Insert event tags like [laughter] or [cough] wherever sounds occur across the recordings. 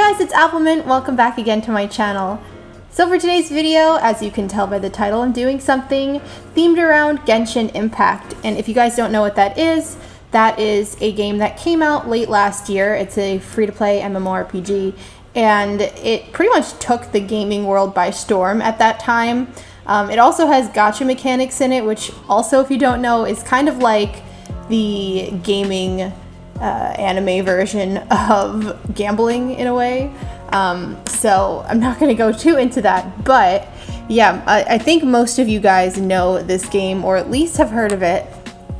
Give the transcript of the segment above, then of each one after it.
guys, it's Appleminte. Welcome back again to my channel. So for today's video, as you can tell by the title, I'm doing something themed around Genshin Impact. And if you guys don't know what that is, that is a game that came out late last year. It's a free-to-play MMORPG, and it pretty much took the gaming world by storm at that time. Um, it also has gacha mechanics in it, which also, if you don't know, is kind of like the gaming uh, anime version of gambling in a way. Um, so I'm not going to go too into that, but yeah, I, I, think most of you guys know this game or at least have heard of it.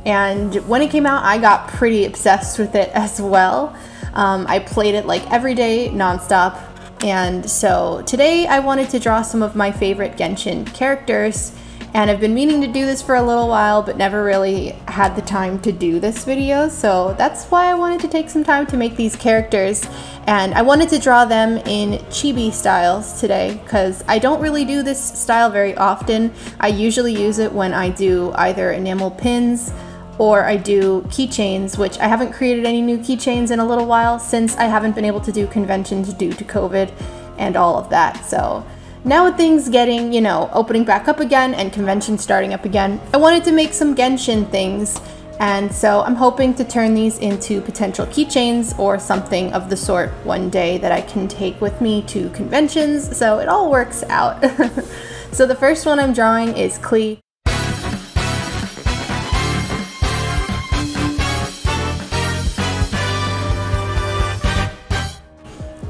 And when it came out, I got pretty obsessed with it as well. Um, I played it like every day, nonstop. And so today I wanted to draw some of my favorite Genshin characters and I've been meaning to do this for a little while but never really had the time to do this video so that's why I wanted to take some time to make these characters and I wanted to draw them in chibi styles today because I don't really do this style very often. I usually use it when I do either enamel pins or I do keychains, which I haven't created any new keychains in a little while since I haven't been able to do conventions due to COVID and all of that. So now with things getting, you know, opening back up again and conventions starting up again, I wanted to make some Genshin things. And so I'm hoping to turn these into potential keychains or something of the sort one day that I can take with me to conventions. So it all works out. [laughs] so the first one I'm drawing is Klee.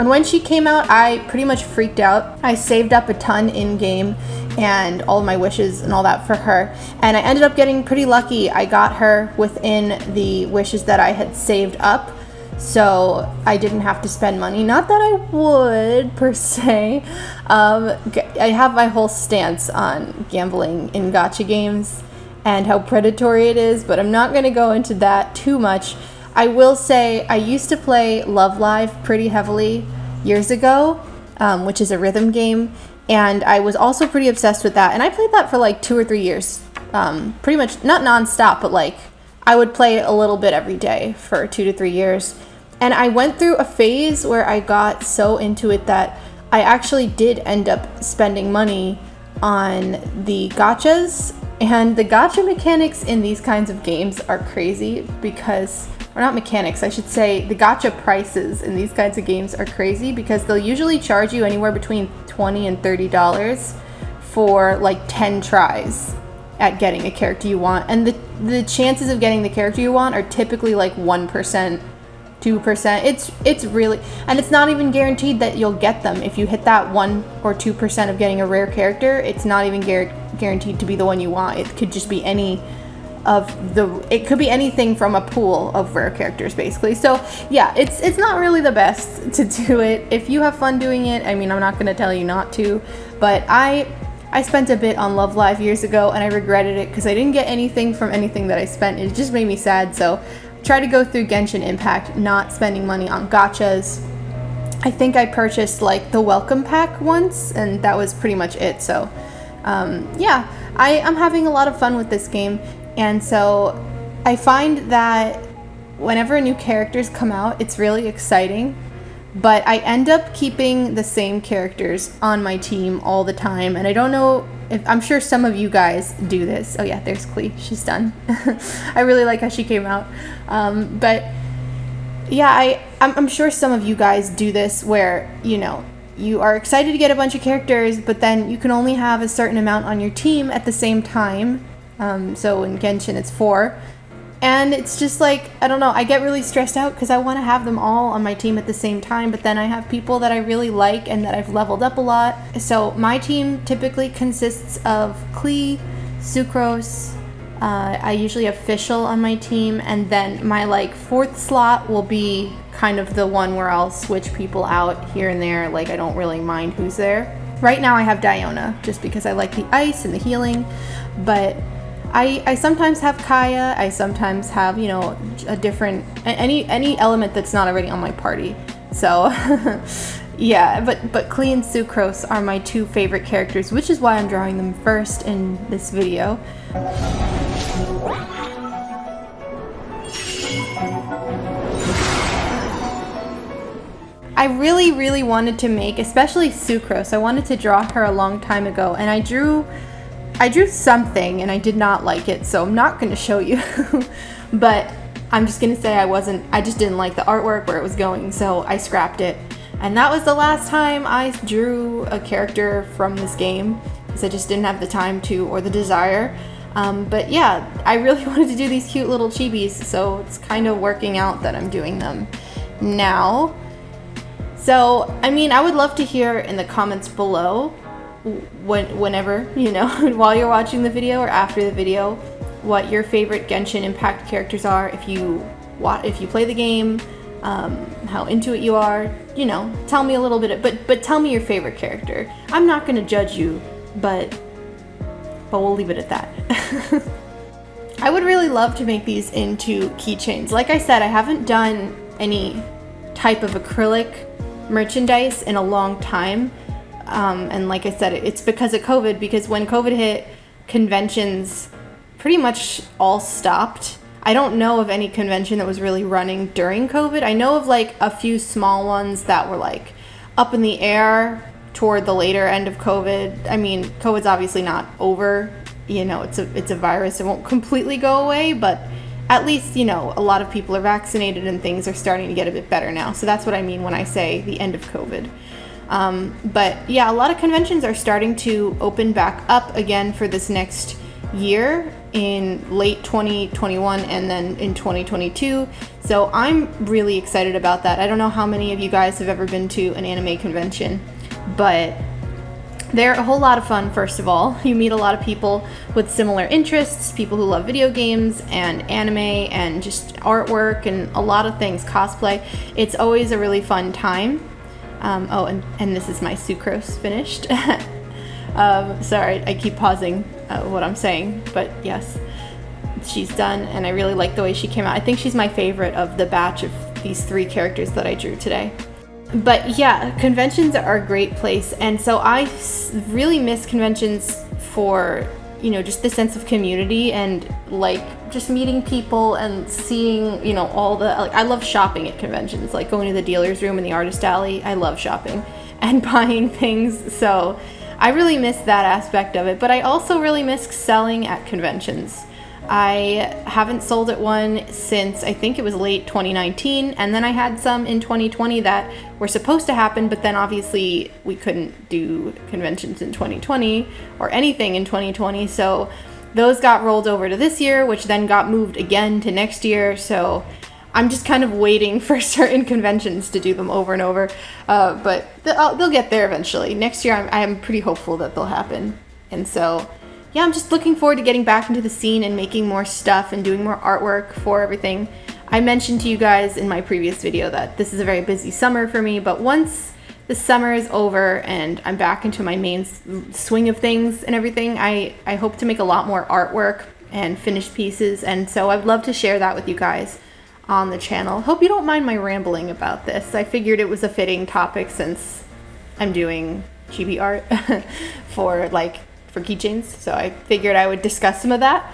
And when she came out, I pretty much freaked out. I saved up a ton in game and all my wishes and all that for her. And I ended up getting pretty lucky. I got her within the wishes that I had saved up. So I didn't have to spend money. Not that I would [laughs] per se. Um, I have my whole stance on gambling in gacha games and how predatory it is, but I'm not going to go into that too much. I will say I used to play Love Live pretty heavily years ago, um, which is a rhythm game, and I was also pretty obsessed with that. And I played that for like two or three years, um, pretty much not nonstop, but like I would play a little bit every day for two to three years. And I went through a phase where I got so into it that I actually did end up spending money on the gachas. And the gacha mechanics in these kinds of games are crazy because or not mechanics, I should say the gacha prices in these kinds of games are crazy because they'll usually charge you anywhere between 20 and $30 for like 10 tries at getting a character you want. And the, the chances of getting the character you want are typically like 1%, 2%. It's it's really and it's not even guaranteed that you'll get them. If you hit that 1 or 2% of getting a rare character, it's not even guaranteed to be the one you want. It could just be any of the it could be anything from a pool of rare characters basically. So yeah it's it's not really the best to [laughs] do it. If you have fun doing it i mean i'm not going to tell you not to but i i spent a bit on love live years ago and i regretted it because i didn't get anything from anything that i spent. It just made me sad so try to go through genshin impact not spending money on gachas. I think i purchased like the welcome pack once and that was pretty much it so um, yeah. I, i'm having a lot of fun with this game and so I find that whenever new characters come out, it's really exciting. But I end up keeping the same characters on my team all the time. And I don't know if I'm sure some of you guys do this. Oh, yeah, there's Klee. She's done. [laughs] I really like how she came out. Um, but yeah, I, I'm, I'm sure some of you guys do this where, you know, you are excited to get a bunch of characters, but then you can only have a certain amount on your team at the same time um, so in Genshin, it's four. And it's just like, I don't know, I get really stressed out because I want to have them all on my team at the same time, but then I have people that I really like and that I've leveled up a lot. So my team typically consists of Klee, Sucrose, uh, I usually have Fischl on my team, and then my like fourth slot will be kind of the one where I'll switch people out here and there. Like I don't really mind who's there. Right now I have Diona just because I like the ice and the healing, but I, I sometimes have Kaeya. I sometimes have you know a different any any element that's not already on my party. So [laughs] yeah, but but Klee and Sucrose are my two favorite characters, which is why I'm drawing them first in this video. I really, really wanted to make, especially Sucrose. I wanted to draw her a long time ago, and I drew, I drew something, and I did not like it, so I'm not going to show you. [laughs] but I'm just going to say I wasn't, I just didn't like the artwork where it was going, so I scrapped it. And that was the last time I drew a character from this game, because I just didn't have the time to or the desire. Um, but yeah, I really [laughs] wanted to do these cute little chibis, so it's kind of working out that I'm doing them now. So, I mean, I would love to hear in the comments below, when, whenever, you know, [laughs] while you're watching the video or after the video, what your favorite Genshin Impact characters are, if you what if you play the game, um, how into it you are, you know, tell me a little bit, of, but but tell me your favorite character. I'm not gonna judge you, but but we'll leave it at that. [laughs] I would really love to make these into keychains. Like I said, I haven't done any type of acrylic merchandise in a long time. Um, and like I said, it's because of COVID, because when COVID hit, conventions pretty much all stopped. I don't know of any convention that was really running during COVID. I know of like a few small ones that were like up in the air toward the later end of COVID. I mean, COVID's obviously not over. You know, it's a it's a virus. It won't completely go away, but at least you know a lot of people are vaccinated and things are starting to get a bit better now. So that's what I mean when I say the end of COVID. Um, but yeah, a lot of conventions are starting to open back up again for this next year in late 2021 and then in 2022. So I'm really excited about that. I don't know how many of you guys have ever been to an anime convention but they're a whole lot of fun, first of all. You meet a lot of people with similar interests, people who love video games and anime and just artwork and a lot of things, cosplay. It's always a really fun time. Um, oh, and, and this is my sucrose finished. [laughs] um, sorry, I keep pausing uh, what I'm saying, but yes, she's done, and I really like the way she came out. I think she's my favorite of the batch of these three characters that I drew today but yeah, conventions are a great place. And so I really miss conventions for, you know, just the sense of community and like just meeting people and seeing, you know, all the, like, I love shopping at conventions, like going to the dealer's room in the artist alley. I love shopping [laughs] and buying things. So I really miss that aspect of it. But I also really miss selling at conventions. I haven't sold at one since I think it was late 2019, and then I had some in 2020 that were supposed to happen, but then obviously we couldn't do conventions in 2020 or anything in 2020, so those got rolled over to this year, which then got moved again to next year. So I'm just kind of waiting [laughs] for certain conventions to do them over and over, uh, but they'll, they'll, get there eventually. Next year, I'm, I'm pretty hopeful that they'll happen, and so yeah, I'm just looking forward to getting back into the scene and making more stuff and doing more artwork for everything. I mentioned to you guys in my previous video that this is a very busy summer for me, but once the summer is over and I'm back into my main swing of things and everything, I, I hope to make a lot more artwork and finished pieces, and so I'd love to share that with you guys on the channel. Hope you don't mind my rambling about this. I figured it was a fitting topic since I'm doing chibi art [laughs] for like for keychains, so I figured I would discuss some of that.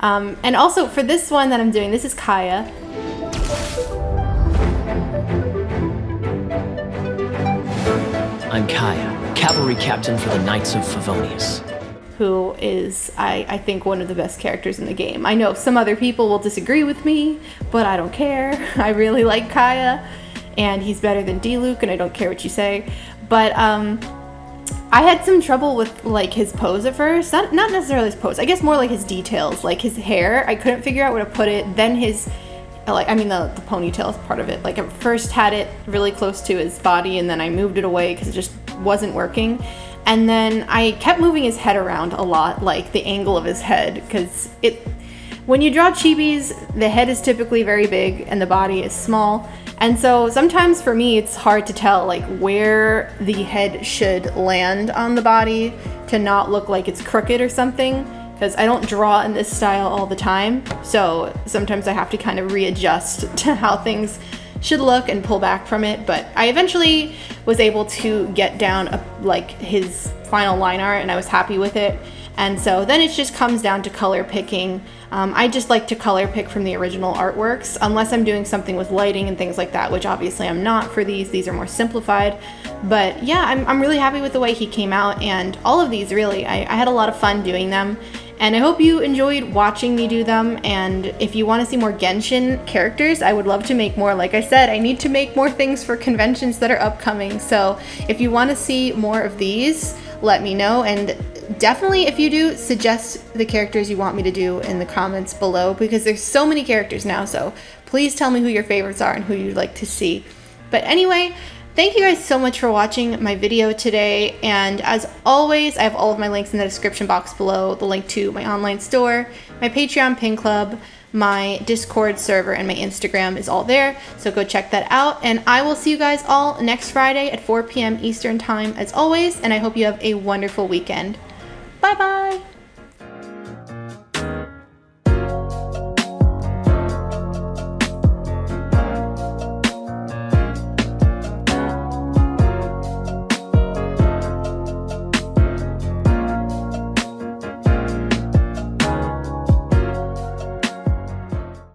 Um, and also for this one that I'm doing, this is Kaeya. I'm Kaeya, cavalry captain for the Knights of Favonius. Who is, I, I think, one of the best characters in the game. I know some other people will disagree with me, but I don't care. [laughs] I really like Kaeya, and he's better than Diluc, and I don't care what you say. But um, I had some trouble with like his pose at first. Not not necessarily his pose. I guess more like his details, like his hair. I couldn't figure out where to put it. Then his like I mean the, the ponytail is part of it. Like I first had it really close to his body and then I moved it away because it just wasn't working. And then I kept moving his head around a lot, like the angle of his head, because it when you draw chibis, the head is typically very big and the body is small. And so sometimes for me, it's hard to tell like where the head should land on the body to not look like it's crooked or something because I don't draw in this style all the time. So sometimes I have to kind of readjust [laughs] to how things should look and pull back from it. But I eventually was able to get down a, like his final line art and I was happy with it. And so then it just comes down to color picking. Um, I just like to color pick from the original artworks, unless I'm doing something with lighting and things like that, which obviously I'm not for these. These are more simplified. But yeah, I'm, I'm really happy with the way he came out, and all of these really. I, I had a lot of fun doing them. And I hope you enjoyed watching me do them. And if you want to see more Genshin characters, I would love to make more. Like I said, I need to make more things for conventions that are upcoming. So if you want to see more of these, let me know. And definitely, if you do, suggest the characters you want me to do in the comments below because there's so many characters now. So please tell me who your favorites are and who you'd like to see. But anyway, Thank you guys so much for watching my video today. And as always, I have all of my links in the description box below. The link to my online store, my Patreon pin club, my Discord server, and my Instagram is all there. So go check that out. And I will see you guys all next Friday at 4 p.m. Eastern Time as always. And I hope you have a wonderful weekend. Bye bye.